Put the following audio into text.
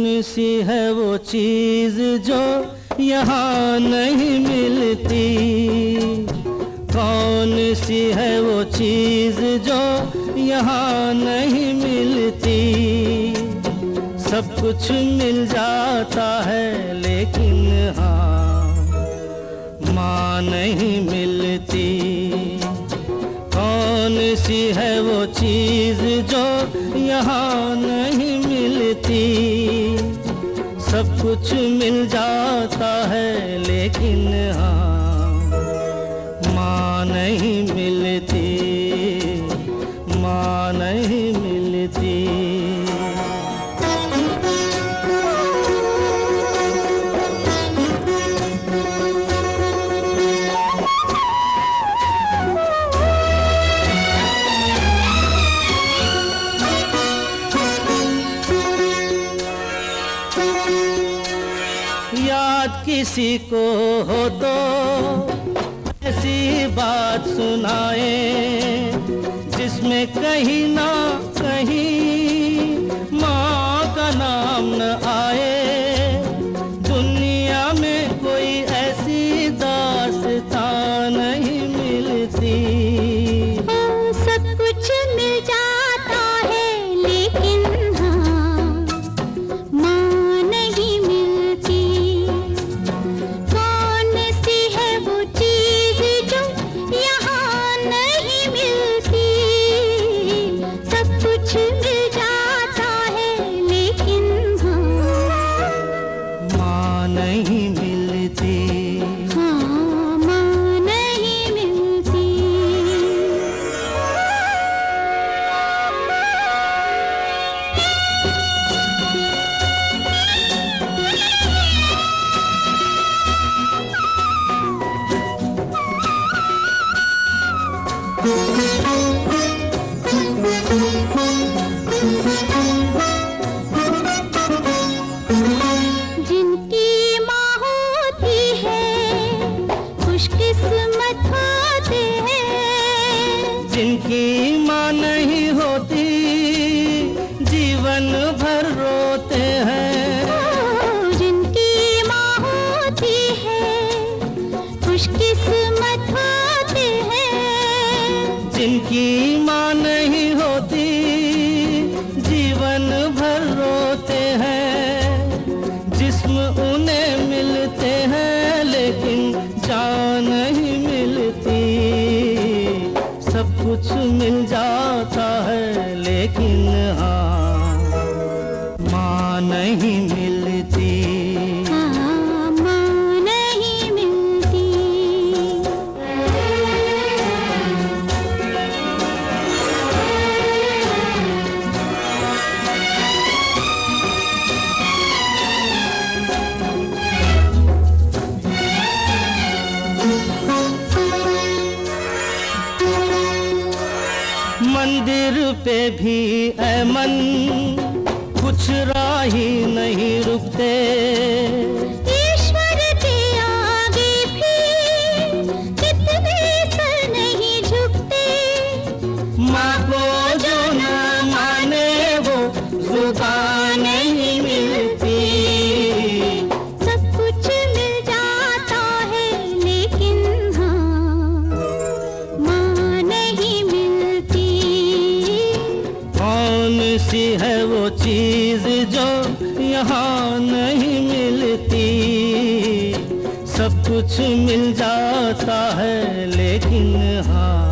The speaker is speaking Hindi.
कौन सी है वो चीज़ जो यहाँ नहीं मिलती। कौन सी है वो चीज़ जो यहाँ नहीं मिलती? सब कुछ मिल जाता है लेकिन हाँ माँ नहीं मिलती। कौन सी है वो चीज़ जो यहाँ नहीं सब कुछ मिल जाता है लेकिन हाँ माँ नहीं मिलती। किसी को हो तो ऐसी बात सुनाए, जिसमें कहीं ना कहीं माँ का नाम न आए। नहीं मिलती। होते हैं जिनकी माँ नहीं होती जीवन भर रोते हैं। जिनकी माँ होती है खुशकिस्मत होते हैं। जिनकी माँ नहीं होती जीवन भर रोते हैं। जिस्म उन्हें मिलते हैं लेकिन जान कुछ मिल जाता है लेकिन हाँ माँ नहीं मंदिर पे भी ऐ मन। कुछ राही नहीं रुकते। सी है वो चीज़ जो यहाँ नहीं मिलती। सब कुछ मिल जाता है लेकिन हाँ